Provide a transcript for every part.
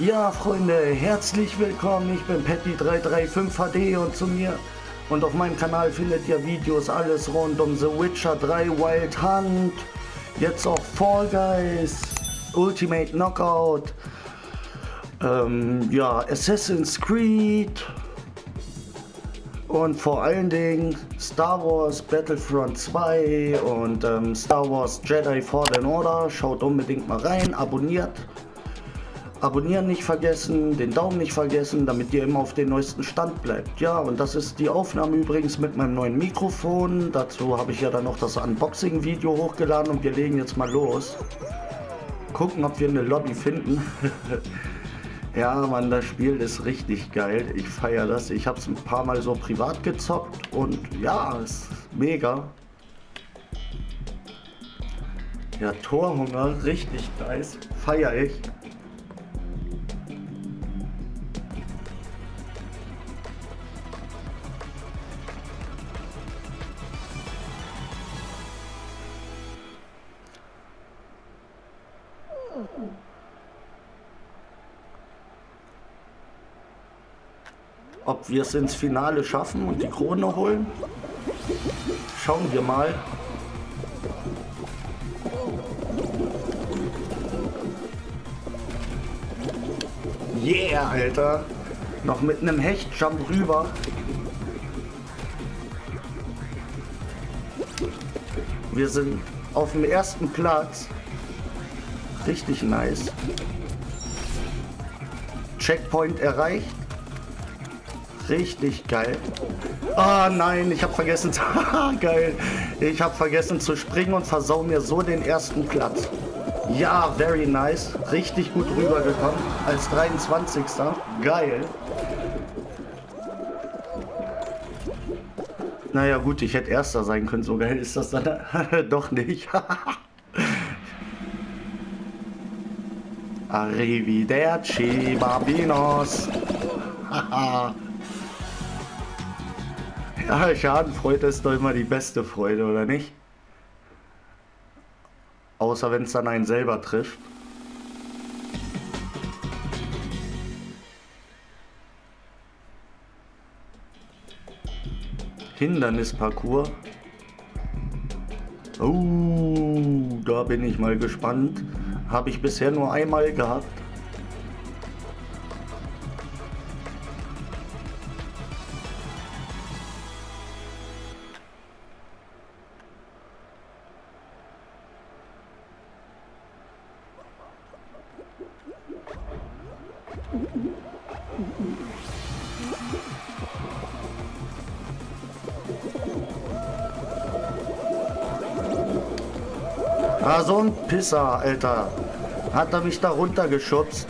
Ja, Freunde, herzlich willkommen. Ich bin Patty335HD und zu mir und auf meinem Kanal findet ihr Videos alles rund um The Witcher 3 Wild Hunt, jetzt auch Fall Guys, Ultimate Knockout, ähm, ja, Assassin's Creed und vor allen Dingen Star Wars Battlefront 2 und ähm, Star Wars Jedi Fallen Order. Schaut unbedingt mal rein, abonniert. Abonnieren nicht vergessen, den Daumen nicht vergessen, damit ihr immer auf den neuesten Stand bleibt. Ja, und das ist die Aufnahme übrigens mit meinem neuen Mikrofon. Dazu habe ich ja dann noch das Unboxing-Video hochgeladen und wir legen jetzt mal los. Gucken, ob wir eine Lobby finden. ja, Mann, das Spiel ist richtig geil. Ich feiere das. Ich habe es ein paar Mal so privat gezockt und ja, ist mega. Ja, Torhunger, richtig nice. Feier ich. Ob wir es ins Finale schaffen und die Krone holen? Schauen wir mal. Yeah, Alter. Noch mit einem Hechtjump rüber. Wir sind auf dem ersten Platz. Richtig nice. Checkpoint erreicht. Richtig geil. Ah oh, nein, ich habe vergessen. geil. Ich habe vergessen zu springen und versau mir so den ersten Platz. Ja, very nice. Richtig gut rübergekommen. Als 23. Geil. Naja gut, ich hätte Erster sein können. So geil ist das dann doch nicht. Arrivederci, Barbinos. Ja, Schadenfreude ist doch immer die beste Freude, oder nicht? Außer wenn es dann einen selber trifft. Hindernisparcours. Oh, da bin ich mal gespannt. Habe ich bisher nur einmal gehabt. Ah, so ein Pisser, Alter. Hat er mich da runtergeschubst.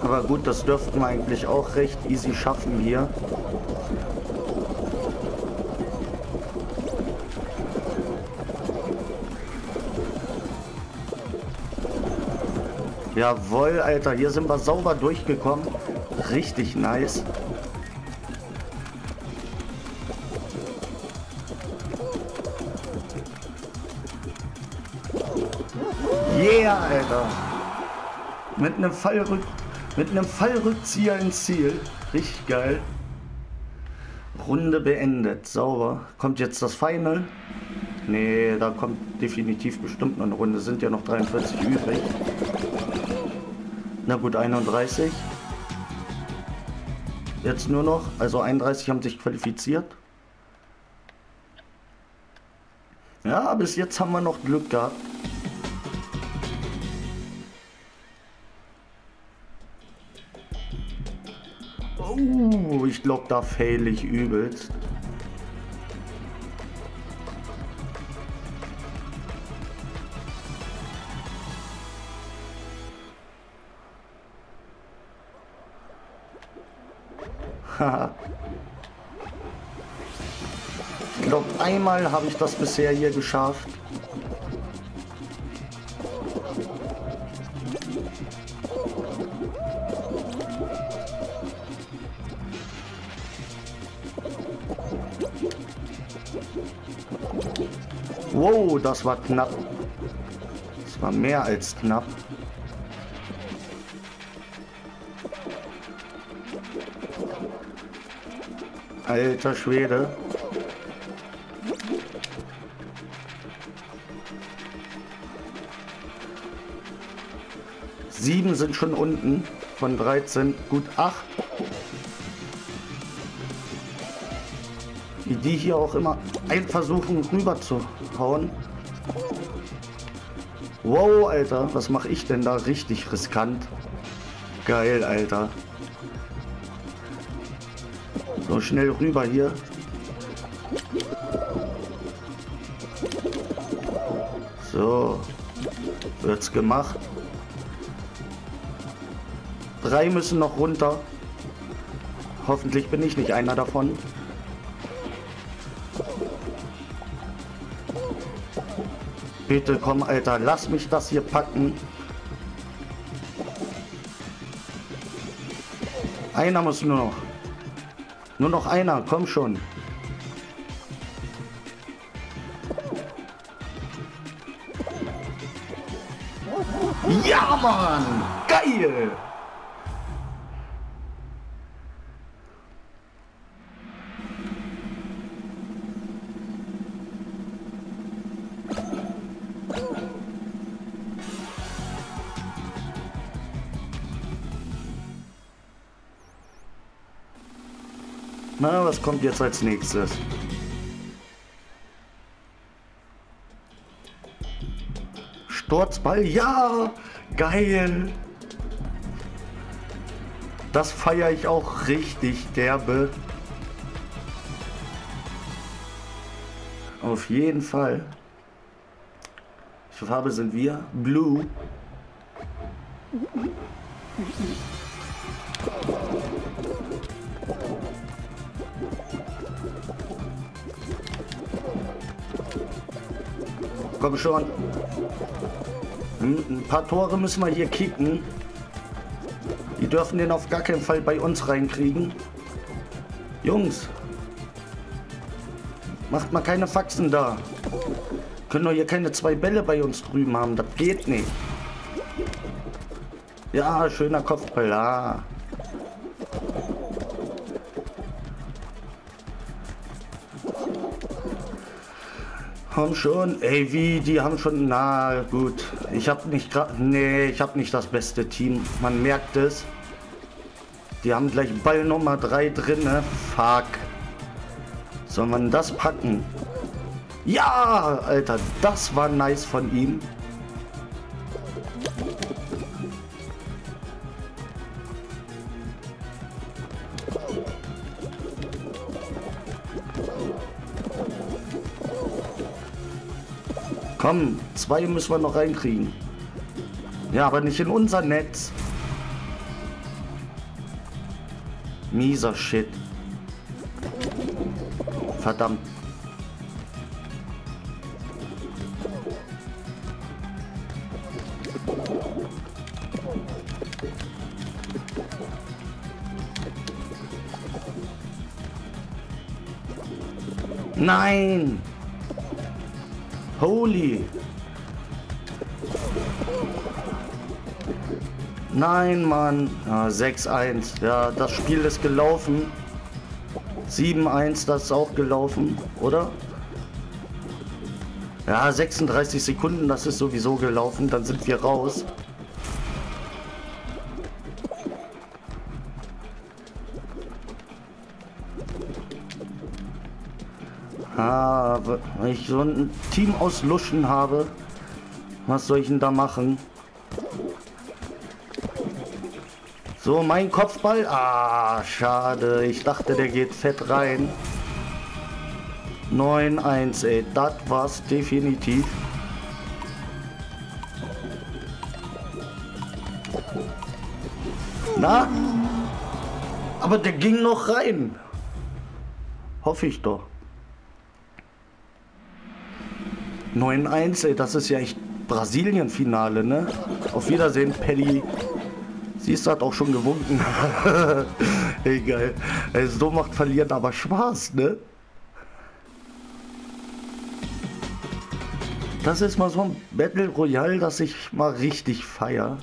Aber gut, das dürften wir eigentlich auch recht easy schaffen hier. Jawohl, Alter, hier sind wir sauber durchgekommen. Richtig nice. Yeah, Alter. Mit einem Fallrück mit einem Fallrückzieher ins Ziel. Richtig geil. Runde beendet. Sauber. Kommt jetzt das Final? Nee, da kommt definitiv bestimmt noch eine Runde. Sind ja noch 43 übrig. Na gut, 31. Jetzt nur noch, also 31 haben sich qualifiziert. Ja, bis jetzt haben wir noch Glück gehabt. Oh, ich glaube, da fail ich übelst. ich glaube, einmal habe ich das bisher hier geschafft. Wow, das war knapp. Das war mehr als knapp. Alter Schwede. Sieben sind schon unten von 13. Gut acht. Wie die hier auch immer ein versuchen rüber zu hauen. Wow, Alter, was mache ich denn da richtig riskant? Geil, Alter. So schnell rüber hier. So. Wird's gemacht. Drei müssen noch runter. Hoffentlich bin ich nicht einer davon. Bitte komm, Alter, lass mich das hier packen. Einer muss nur noch. Nur noch einer, komm schon. Ja, Mann! Geil! Na, was kommt jetzt als nächstes? Sturzball, ja! Geil! Das feiere ich auch richtig derbe. Auf jeden Fall. Welche Farbe sind wir? Blue. Komm schon. Hm, ein paar Tore müssen wir hier kicken. Die dürfen den auf gar keinen Fall bei uns reinkriegen. Jungs. Macht mal keine Faxen da. Können doch hier keine zwei Bälle bei uns drüben haben. Das geht nicht. Ja, schöner Kopfball. Ah. Komm schon, ey, wie, die haben schon, na gut. Ich habe nicht gerade, nee, ich habe nicht das beste Team. Man merkt es. Die haben gleich Ball Nummer 3 drin, ne? Fuck. Soll man das packen? Ja, Alter, das war nice von ihm. Komm, zwei müssen wir noch reinkriegen. Ja, aber nicht in unser Netz. Mieser Shit. Verdammt. Nein! Holy! Nein, Mann. Ja, 6-1. Ja, das Spiel ist gelaufen. 7-1, das ist auch gelaufen, oder? Ja, 36 Sekunden, das ist sowieso gelaufen. Dann sind wir raus. Ah, wenn ich so ein Team aus Luschen habe, was soll ich denn da machen? So, mein Kopfball. Ah, schade. Ich dachte, der geht fett rein. 9-1, ey. Das war's definitiv. Na? Aber der ging noch rein. Hoffe ich doch. 9-1, ey, das ist ja echt Brasilien-Finale, ne? Auf Wiedersehen, Paddy. Siehst du, hat auch schon gewunken. Egal. Ey, so macht Verlieren aber Spaß, ne? Das ist mal so ein Battle Royale, das ich mal richtig feier.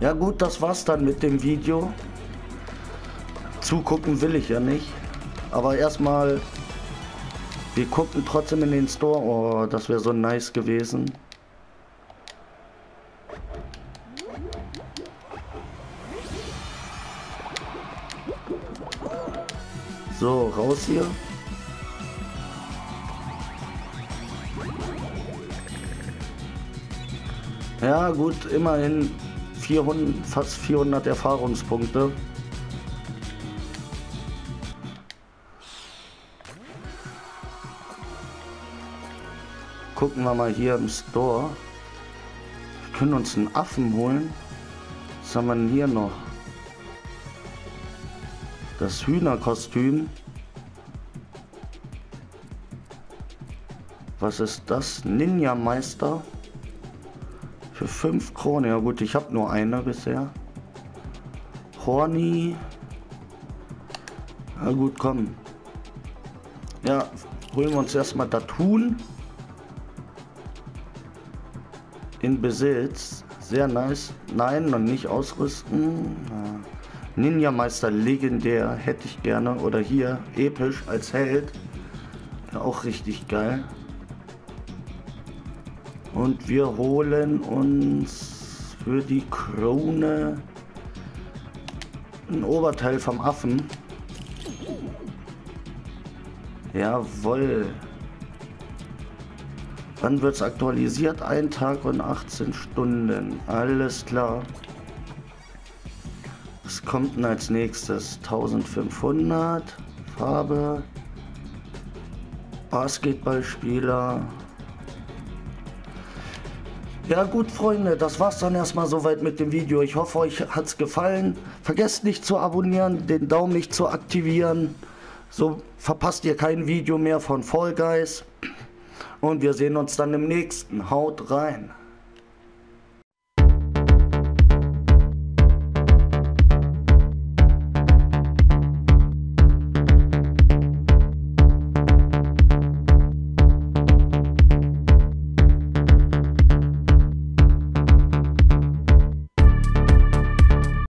Ja gut, das war's dann mit dem Video. Zugucken will ich ja nicht. Aber erstmal, wir gucken trotzdem in den Store. Oh, das wäre so nice gewesen. So, raus hier. Ja gut, immerhin 400, fast 400 Erfahrungspunkte. Gucken wir mal hier im Store. Wir können uns einen Affen holen. Was haben wir denn hier noch? Das Hühnerkostüm. Was ist das? Ninja-Meister. Für 5 Kronen. Ja gut, ich habe nur eine bisher. Horny. Na gut, komm. Ja, holen wir uns erstmal das Huhn. In Besitz. Sehr nice. Nein, noch nicht ausrüsten. Ninja Meister legendär hätte ich gerne. Oder hier episch als Held. Ja, auch richtig geil. Und wir holen uns für die Krone ein Oberteil vom Affen. Jawoll. Wann wird es aktualisiert? Ein Tag und 18 Stunden. Alles klar. Was kommt denn als nächstes? 1500. Farbe. Basketballspieler. Ja gut, Freunde, das war's dann erstmal soweit mit dem Video. Ich hoffe, euch hat's gefallen. Vergesst nicht zu abonnieren, den Daumen nicht zu aktivieren. So verpasst ihr kein Video mehr von Fall Guys. Und wir sehen uns dann im nächsten. Haut rein.